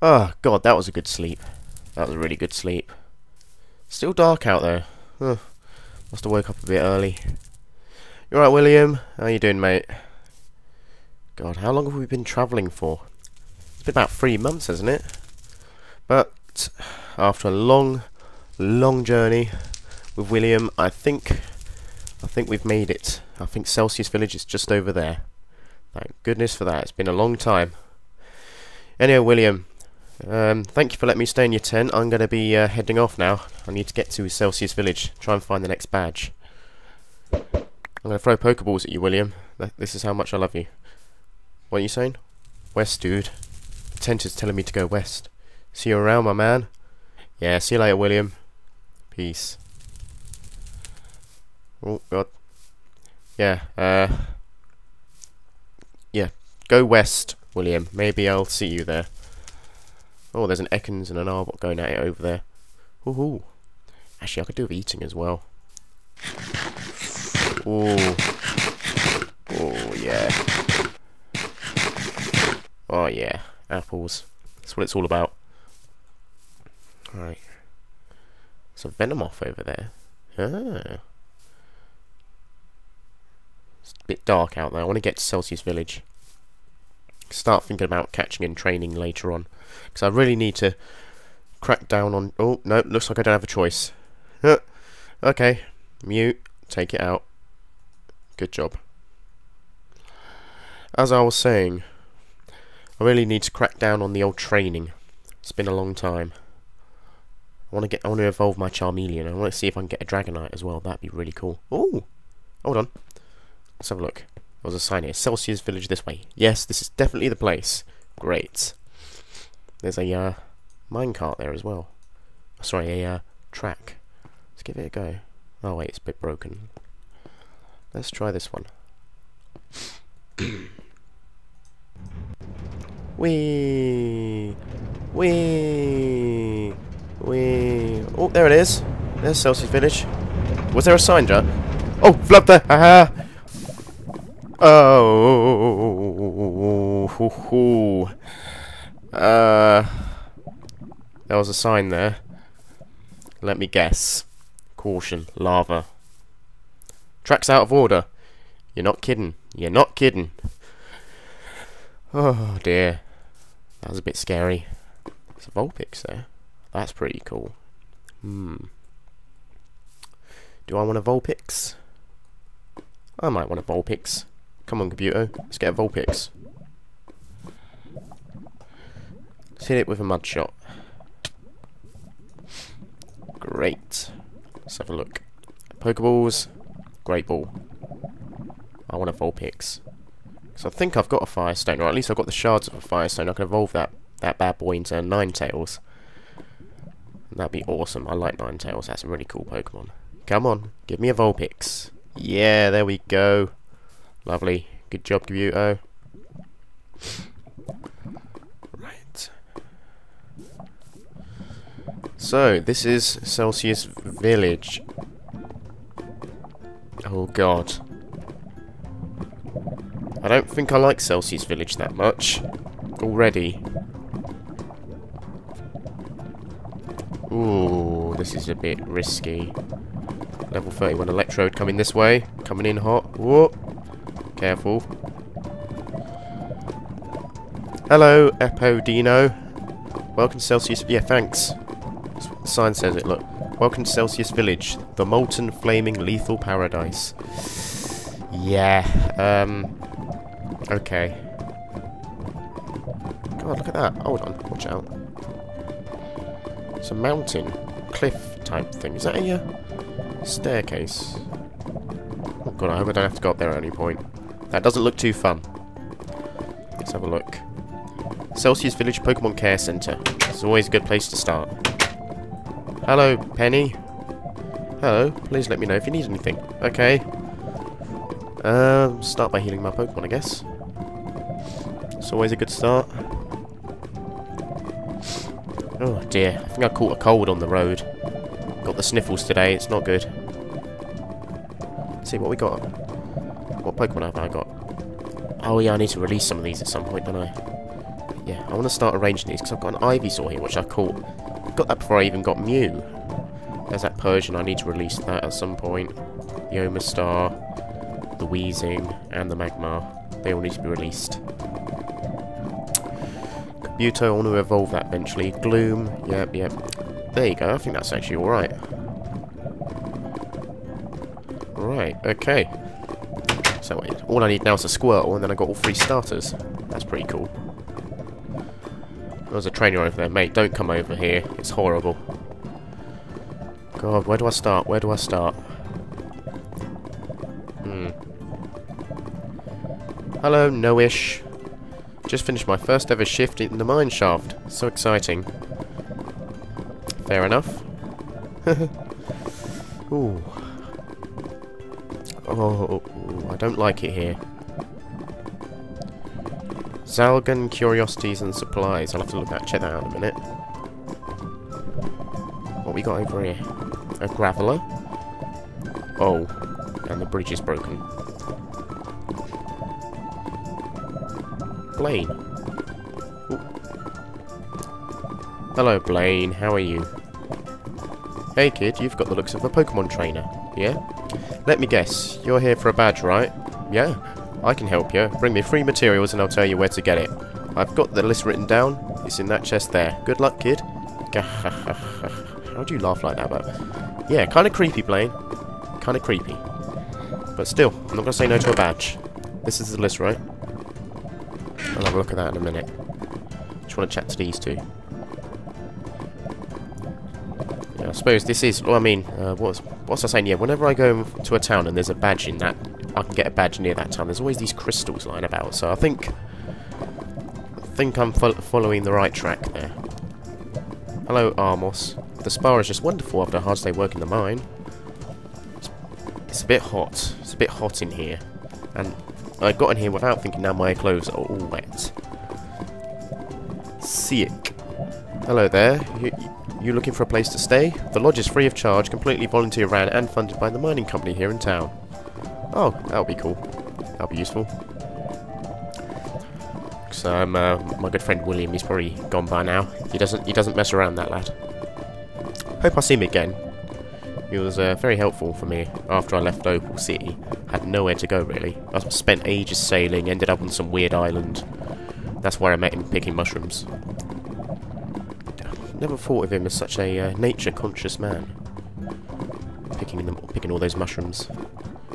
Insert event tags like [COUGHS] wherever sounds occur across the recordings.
Oh, God, that was a good sleep. That was a really good sleep. Still dark out there. Huh. Must have woke up a bit early. You alright, William? How you doing, mate? God, how long have we been travelling for? It's been about three months, hasn't it? But, after a long, long journey with William, I think... I think we've made it. I think Celsius Village is just over there. Thank goodness for that. It's been a long time. Anyway, William, um, thank you for letting me stay in your tent. I'm going to be uh, heading off now. I need to get to Celsius Village. Try and find the next badge. I'm going to throw Pokeballs at you, William. This is how much I love you. What are you saying? West, dude. The tent is telling me to go west. See you around, my man. Yeah, see you later, William. Peace. Oh, God. Yeah, uh... Yeah, go west, William. Maybe I'll see you there. Oh, there's an Ekans and an Arbok going at it over there. Woohoo. Actually, I could do with eating as well. Oh. Oh, yeah. Oh, yeah. Apples. That's what it's all about. Alright. There's a Venomoth over there. Ah. It's a bit dark out there. I want to get to Celsius Village. Start thinking about catching and training later on. Because I really need to crack down on... Oh, no, looks like I don't have a choice. okay, mute, take it out. Good job. As I was saying, I really need to crack down on the old training. It's been a long time. I want to get. I want to evolve my Charmeleon. I want to see if I can get a Dragonite as well. That'd be really cool. Oh, hold on. Let's have a look. Was a sign here. Celsius Village this way. Yes, this is definitely the place. Great. There's a uh, minecart there as well. Sorry, a uh, track. Let's give it a go. Oh wait, it's a bit broken. Let's try this one. [COUGHS] Wee, wee, wee. Oh, there it is. There's Celsius Village. Was there a sign, John? Oh, flub there! Haha! Oh. Uh, there was a sign there. Let me guess. Caution, lava. Track's out of order. You're not kidding. You're not kidding. Oh dear. That was a bit scary. There's a Vulpix there. That's pretty cool. Hmm. Do I want a Vulpix? I might want a Vulpix. Come on, computer. Let's get a Vulpix. Let's hit it with a mud shot. Great. Let's have a look. Pokeballs. Great ball. I want a Vulpix. So I think I've got a Firestone, or at least I've got the shards of a Firestone. I can evolve that, that bad boy into a Ninetales. That'd be awesome. I like Ninetales. That's a really cool Pokemon. Come on. Give me a Vulpix. Yeah, there we go. Lovely. Good job, Kabuto. Right. So, this is Celsius Village. Oh god. I don't think I like Celsius Village that much. Already. Ooh, this is a bit risky. Level 31 Electrode coming this way. Coming in hot. Whoa. Careful. Hello, Epodino. Welcome to Celsius... Yeah, thanks. The sign says it, look. Welcome to Celsius Village, the molten, flaming, lethal paradise. Yeah, um... Okay. God, look at that. Hold on, watch out. It's a mountain, cliff type thing. Is that a uh, staircase? Oh god, I hope I don't have to go up there at any point. That doesn't look too fun. Let's have a look. Celsius Village Pokemon Care Center. It's always a good place to start. Hello, Penny. Hello, please let me know if you need anything. Okay. Um, start by healing my Pokemon, I guess. It's always a good start. Oh dear, I think I caught a cold on the road. Got the sniffles today, it's not good. Let's see what we got. Pokemon have I got? Oh yeah, I need to release some of these at some point, don't I? yeah, I want to start arranging these because I've got an Ivysaur here, which I caught. Got that before I even got Mew. There's that Persian, I need to release that at some point. The Omastar, the Weezing, and the Magmar. They all need to be released. Kabuto, I want to evolve that eventually. Gloom, yep, yep. There you go, I think that's actually alright. Right, okay. So all I need now is a Squirtle, and then I got all three starters. That's pretty cool. There's a trainer over there, mate. Don't come over here. It's horrible. God, where do I start? Where do I start? Hmm. Hello, Noish. Just finished my first ever shift in the mine shaft. So exciting. Fair enough. [LAUGHS] Ooh. Oh, don't like it here. Zalgan Curiosities and Supplies. I'll have to look at check that out in a minute. What we got over here? A Graveler. Oh, and the bridge is broken. Blaine. Ooh. Hello, Blaine. How are you? Hey, kid. You've got the looks of a Pokemon trainer. Yeah? Let me guess. You're here for a badge, right? Yeah. I can help you. Bring me free materials and I'll tell you where to get it. I've got the list written down. It's in that chest there. Good luck, kid. How do you laugh like that but... Yeah, kind of creepy, Blaine. Kind of creepy. But still, I'm not going to say no to a badge. This is the list, right? I'll have a look at that in a minute. Just want to chat to these two. Yeah, I suppose this is... Well, I mean, uh, what's, what's I saying? Yeah, whenever I go to a town and there's a badge in that, I can get a badge near that town. There's always these crystals lying about, so I think... I think I'm fo following the right track there. Hello, Armos. The spa is just wonderful after a hard day working the mine. It's, it's a bit hot. It's a bit hot in here. And I got in here without thinking now my clothes are all wet. Sick. Hello there. You, you looking for a place to stay? The lodge is free of charge, completely volunteer ran and funded by the mining company here in town. Oh, that'll be cool. That'll be useful. So um, uh, my good friend William, he's probably gone by now. He doesn't he doesn't mess around, that lad. Hope I see him again. He was uh, very helpful for me after I left Opal City. Had nowhere to go really. I spent ages sailing, ended up on some weird island. That's where I met him picking mushrooms. Never thought of him as such a uh, nature-conscious man. Picking them, picking all those mushrooms.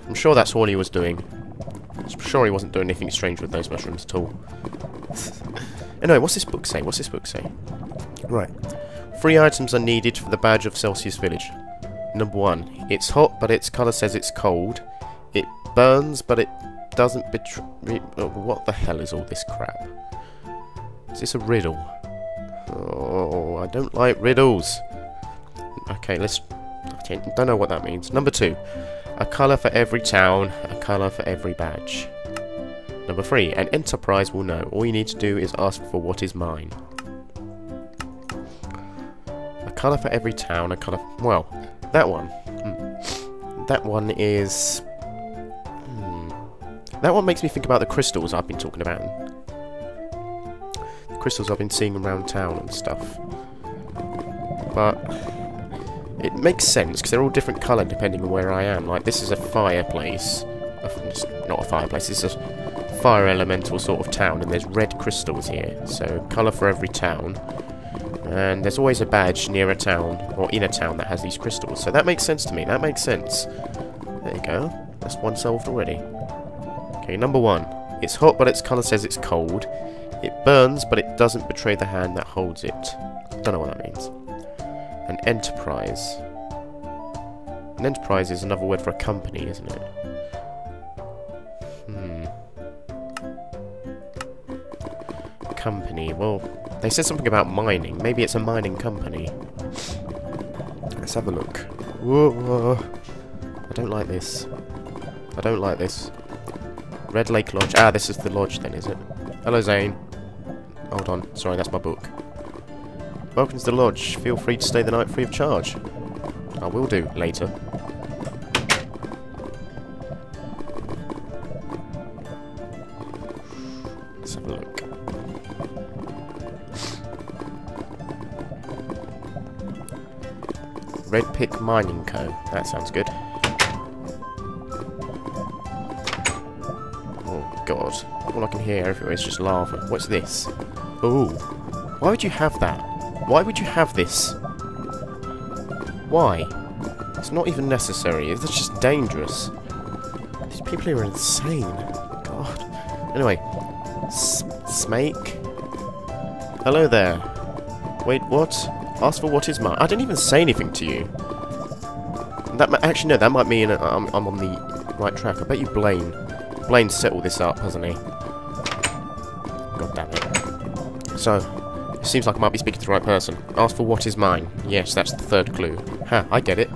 I'm sure that's all he was doing. I'm sure he wasn't doing anything strange with those mushrooms at all. [SIGHS] anyway, what's this book say? What's this book say? Right. Three items are needed for the badge of Celsius Village. Number one, it's hot, but its colour says it's cold. It burns, but it doesn't betray... Oh, what the hell is all this crap? Is this a riddle? Oh, I don't like riddles. Okay, let's... I don't know what that means. Number two, a colour for every town, a colour for every badge. Number three, an enterprise will know. All you need to do is ask for what is mine. A colour for every town, a colour... Well, that one. Hmm. That one is... Hmm. That one makes me think about the crystals I've been talking about. Crystals I've been seeing around town and stuff. But... It makes sense, because they're all different colour depending on where I am. Like, this is a fireplace. Not a fireplace, it's a fire elemental sort of town, and there's red crystals here. So, colour for every town. And there's always a badge near a town, or in a town that has these crystals. So that makes sense to me, that makes sense. There you go. That's one solved already. Okay, number one. It's hot, but its colour says it's cold. It burns, but it doesn't betray the hand that holds it. Don't know what that means. An enterprise. An enterprise is another word for a company, isn't it? Hmm. Company. Well, they said something about mining. Maybe it's a mining company. Let's have a look. Whoa. I don't like this. I don't like this. Red Lake Lodge. Ah, this is the lodge then, is it? Hello, Zane. Hold on. Sorry, that's my book. Welcome to the lodge. Feel free to stay the night free of charge. I will do, later. Let's have a look. Red Pick Mining Co. That sounds good. I everywhere just lava. What's this? Oh. Why would you have that? Why would you have this? Why? It's not even necessary. It's just dangerous. These people here are insane. God. Anyway. Smake. Hello there. Wait, what? Ask for what is mine. I didn't even say anything to you. That actually no, that might mean I'm, I'm on the right track. I bet you Blaine. Blaine set all this up, hasn't he? So, it seems like I might be speaking to the right person. Ask for what is mine. Yes, that's the third clue. Ha, I get it.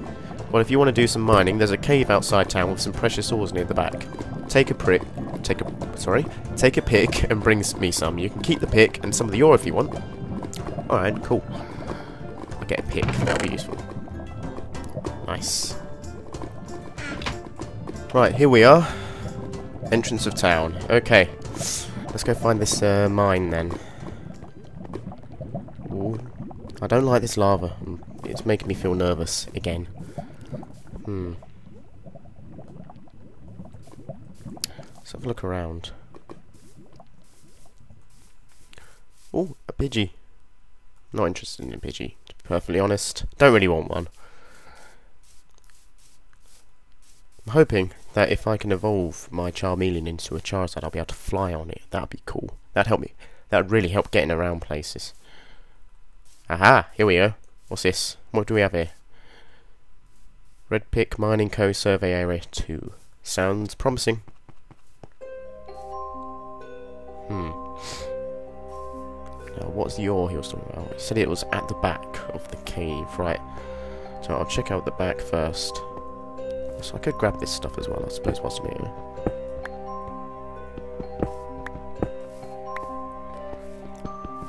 Well, if you want to do some mining, there's a cave outside town with some precious ores near the back. Take a prick. Take a sorry. Take a pick and bring me some. You can keep the pick and some of the ore if you want. All right, cool. I'll get a pick. That'll be useful. Nice. Right, here we are. Entrance of town. Okay. Let's go find this uh, mine then. I don't like this lava. It's making me feel nervous again. Hmm. Let's have a look around. Oh, a Pidgey. Not interested in a Pidgey, to be perfectly honest. Don't really want one. I'm hoping that if I can evolve my Charmeleon into a Charizard, I'll be able to fly on it. That'd be cool. That'd help me. That would really help getting around places. Aha! Here we go. What's this? What do we have here? Red Pick Mining Co. Survey Area 2. Sounds promising. Hmm. Now, what's the ore he was talking about? He said it was at the back of the cave, right. So I'll check out the back first. So I could grab this stuff as well, I suppose, whilst I'm here.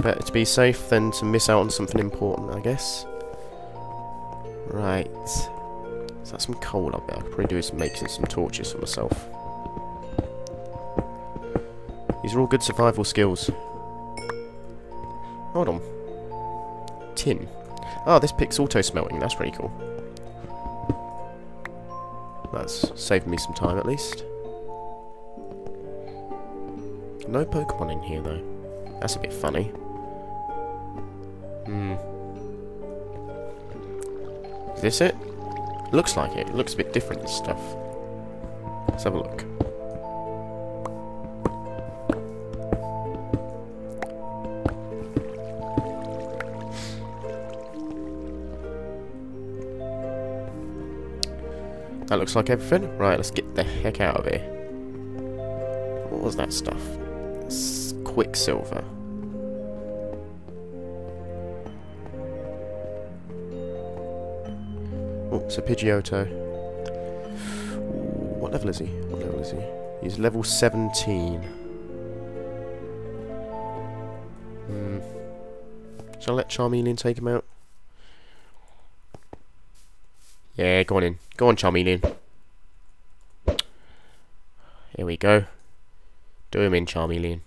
Better to be safe than to miss out on something important, I guess. Right. Is that some coal up there? I could probably do some making some torches for myself. These are all good survival skills. Hold on. Tin. Oh, this pick's auto-smelting. That's pretty cool. That's saved me some time at least. No Pokemon in here though. That's a bit funny. Hmm. Is this it? Looks like it. It looks a bit different, this stuff. Let's have a look. That looks like everything. Right, let's get the heck out of here. What was that stuff? It's Quicksilver. It's Pidgeotto. What level is he? What level is he? He's level 17. Hmm. Shall I let Charmeleon take him out? Yeah, go on in. Go on, Charmeleon. Here we go. Do him in, Charmeleon.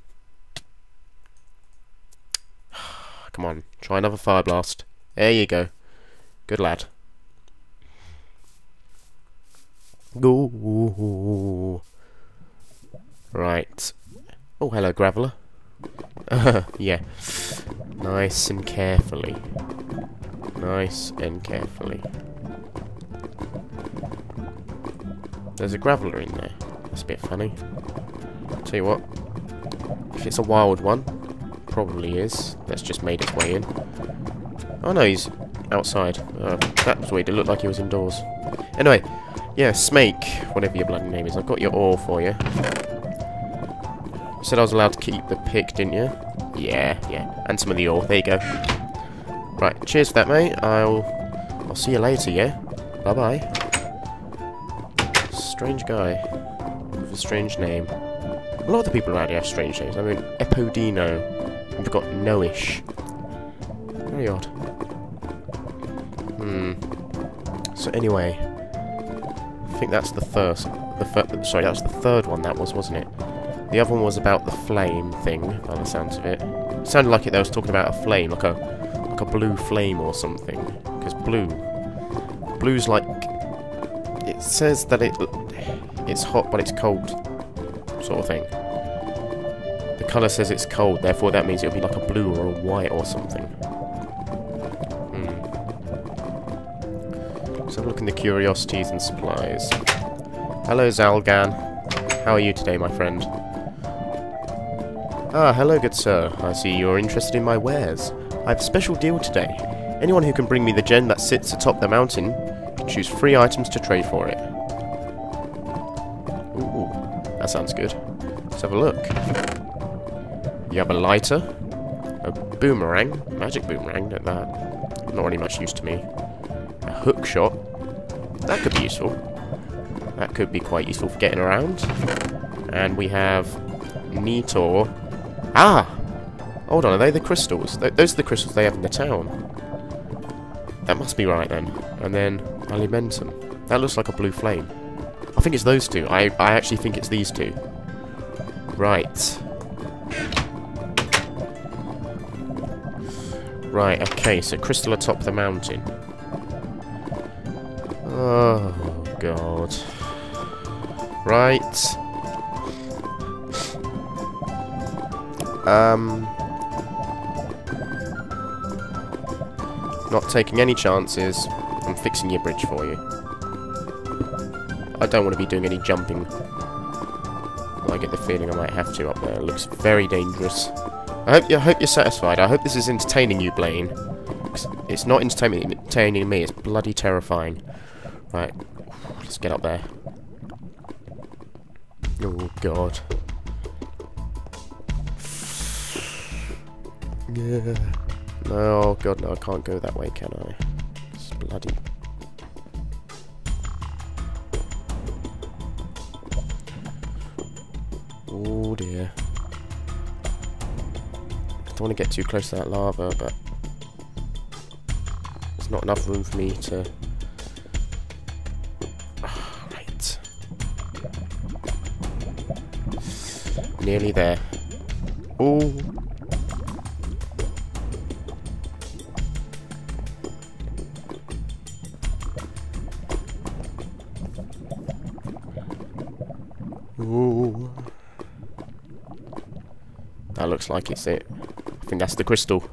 [SIGHS] Come on, try another Fire Blast. There you go. Good lad. Go. Right. Oh, hello, Graveler. [LAUGHS] yeah. Nice and carefully. Nice and carefully. There's a Graveler in there. That's a bit funny. Tell you what. If it's a wild one, probably is. That's just made its way in. Oh no, he's outside. Uh, that was weird. It looked like he was indoors. Anyway, yeah, Smake, whatever your bloody name is. I've got your ore for you. You said I was allowed to keep the pick, didn't you? Yeah, yeah. And some of the ore. There you go. Right, cheers for that, mate. I'll I'll see you later, yeah? Bye-bye. Strange guy. With a strange name. A lot of the people around here have strange names. I mean, Epodino. We've got Noish. Very odd. Hmm. So anyway, think that's the first. The fir sorry, that was the third one. That was, wasn't it? The other one was about the flame thing, by the sounds of it. it sounded like it. They was talking about a flame, like a like a blue flame or something. Because blue, blue's like... It says that it it's hot but it's cold, sort of thing. The colour says it's cold, therefore that means it'll be like a blue or a white or something. In the curiosities and supplies. Hello, Zalgan. How are you today, my friend? Ah, hello, good sir. I see you're interested in my wares. I have a special deal today. Anyone who can bring me the gem that sits atop the mountain can choose free items to trade for it. Ooh, that sounds good. Let's have a look. You have a lighter, a boomerang, magic boomerang, Not that. Not really much use to me. A hook shot. That could be useful. That could be quite useful for getting around. And we have Nitor. Ah! Hold on, are they the crystals? Th those are the crystals they have in the town. That must be right then. And then Alumentum. That looks like a blue flame. I think it's those two. I, I actually think it's these two. Right. Right, okay, so crystal atop the mountain. Oh, God. Right. Um... Not taking any chances. I'm fixing your bridge for you. I don't want to be doing any jumping. I get the feeling I might have to up there. It looks very dangerous. I hope, you, I hope you're satisfied. I hope this is entertaining you, Blaine. It's not entertaining, entertaining me. It's bloody terrifying. Right. Let's get up there. Oh, God. Yeah. No, oh, God, no, I can't go that way, can I? It's bloody Oh dear. I don't want to get too close to that lava, but there's not enough room for me to... Nearly there. Oh. Ooh. That looks like it's it. I think that's the crystal.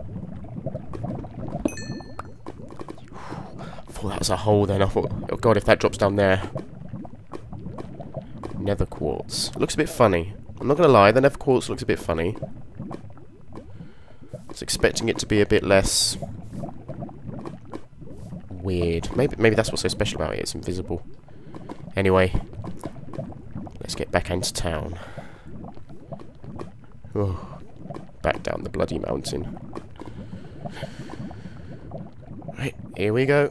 I thought that was a hole then. I thought, oh god, if that drops down there. Nether quartz. Looks a bit funny. I'm not going to lie, the nether quartz looks a bit funny. I was expecting it to be a bit less... Weird. Maybe, maybe that's what's so special about it, it's invisible. Anyway, let's get back into town. Oh back down the bloody mountain. Right, here we go.